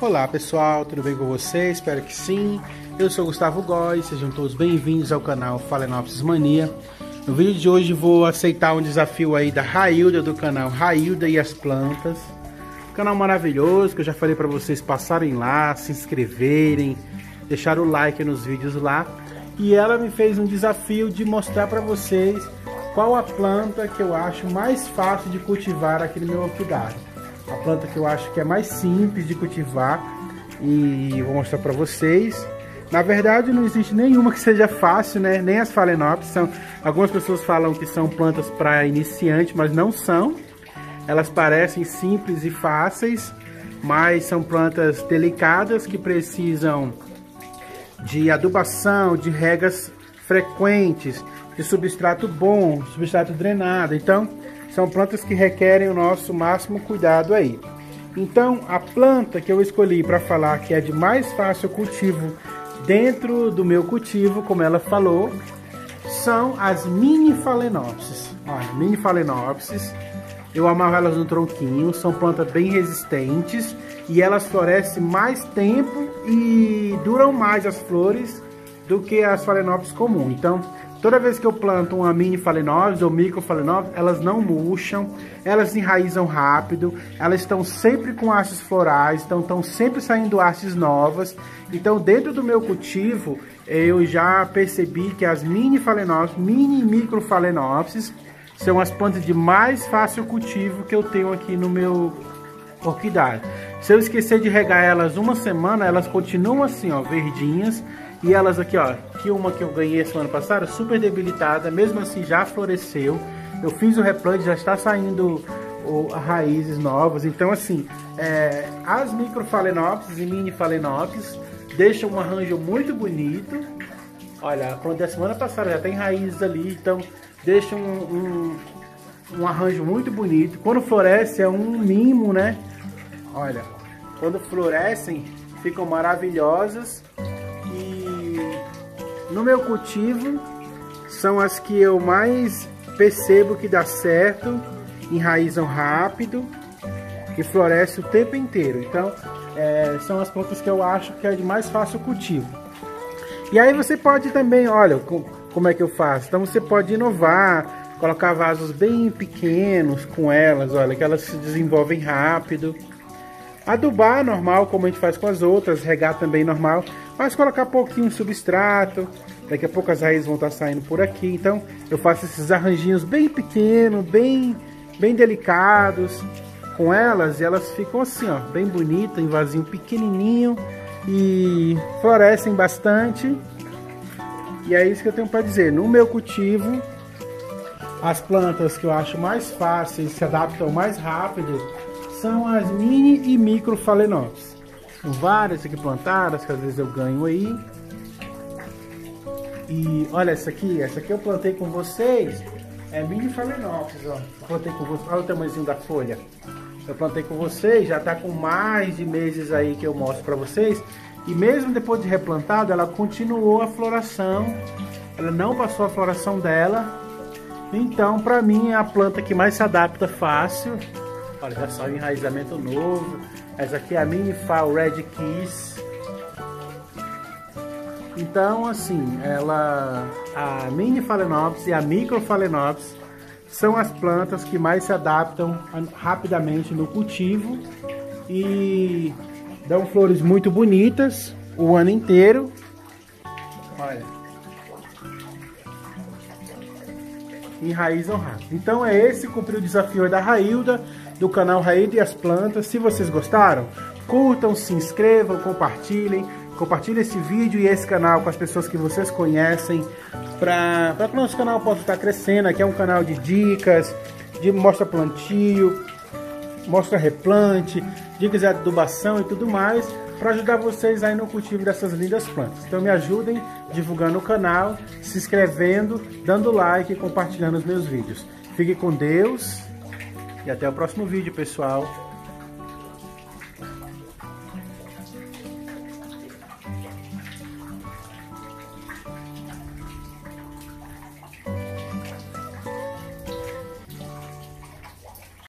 Olá pessoal, tudo bem com vocês? Espero que sim. Eu sou Gustavo Góes, sejam todos bem-vindos ao canal Falenopsis Mania. No vídeo de hoje vou aceitar um desafio aí da Railda do canal Railda e as Plantas. Canal maravilhoso que eu já falei para vocês passarem lá, se inscreverem, deixar o like nos vídeos lá. E ela me fez um desafio de mostrar para vocês qual a planta que eu acho mais fácil de cultivar aqui no meu orquidário. A planta que eu acho que é mais simples de cultivar e vou mostrar para vocês. Na verdade, não existe nenhuma que seja fácil, né? Nem as Phalaenopsis são. Algumas pessoas falam que são plantas para iniciante, mas não são. Elas parecem simples e fáceis, mas são plantas delicadas que precisam de adubação, de regas frequentes, de substrato bom, substrato drenado. Então, são plantas que requerem o nosso máximo cuidado aí. Então, a planta que eu escolhi para falar que é de mais fácil cultivo dentro do meu cultivo, como ela falou, são as mini phalaenopsis. Olha, mini phalaenopsis, eu amarro elas no tronquinho, são plantas bem resistentes e elas florescem mais tempo e duram mais as flores do que as phalaenopsis comum. Então, Toda vez que eu planto uma mini falenose ou micro falenose, elas não murcham, elas enraizam rápido, elas estão sempre com hastes florais, então estão sempre saindo hastes novas. Então, dentro do meu cultivo, eu já percebi que as mini falenopsis, mini micro falenopsis, são as plantas de mais fácil cultivo que eu tenho aqui no meu orquidário. Se eu esquecer de regar elas uma semana, elas continuam assim, ó, verdinhas. E elas aqui, ó, aqui uma que eu ganhei semana passada, super debilitada, mesmo assim já floresceu. Eu fiz o replante, já está saindo o, raízes novas. Então, assim, é, as microfalenopsis e mini falenopsis deixam um arranjo muito bonito. Olha, a semana passada já tem raízes ali, então deixa um, um, um arranjo muito bonito. Quando floresce é um mimo, né? Olha, quando florescem ficam maravilhosas no meu cultivo, são as que eu mais percebo que dá certo, enraizam rápido, que floresce o tempo inteiro. Então, é, são as plantas que eu acho que é de mais fácil cultivo. E aí você pode também, olha, como é que eu faço? Então você pode inovar, colocar vasos bem pequenos com elas, olha, que elas se desenvolvem rápido. Adubar normal, como a gente faz com as outras, regar também normal, mas colocar pouquinho substrato. Daqui a pouco as raízes vão estar saindo por aqui. Então eu faço esses arranjinhos bem pequenos, bem, bem delicados com elas. E elas ficam assim, ó, bem bonitas, em vasinho pequenininho. E florescem bastante. E é isso que eu tenho para dizer. No meu cultivo, as plantas que eu acho mais fáceis, se adaptam mais rápido, são as mini e micro falenopsis. São várias aqui plantadas, que às vezes eu ganho aí. E olha essa aqui, essa aqui eu plantei com vocês. É mini falenopsis, ó. Plantei com vocês. Olha o tamanhozinho da folha. Eu plantei com vocês, já tá com mais de meses aí que eu mostro para vocês. E mesmo depois de replantada, ela continuou a floração. Ela não passou a floração dela. Então, para mim, é a planta que mais se adapta fácil. Olha, já saiu enraizamento novo. Essa aqui é a Mini Fall Red Kiss. Então, assim, ela, a Mini Phalaenopsis e a Micro Phalaenopsis são as plantas que mais se adaptam rapidamente no cultivo e dão flores muito bonitas o ano inteiro. Olha. Enraizam rápido. Então é esse cumprir o desafio da Railda do canal Raída e as Plantas. Se vocês gostaram, curtam, se inscrevam, compartilhem. Compartilhe esse vídeo e esse canal com as pessoas que vocês conhecem para que o nosso canal possa estar crescendo. Aqui é um canal de dicas, de mostra plantio, mostra replante, dicas de adubação e tudo mais para ajudar vocês aí no cultivo dessas lindas plantas. Então me ajudem divulgando o canal, se inscrevendo, dando like e compartilhando os meus vídeos. Fique com Deus e até o próximo vídeo, pessoal.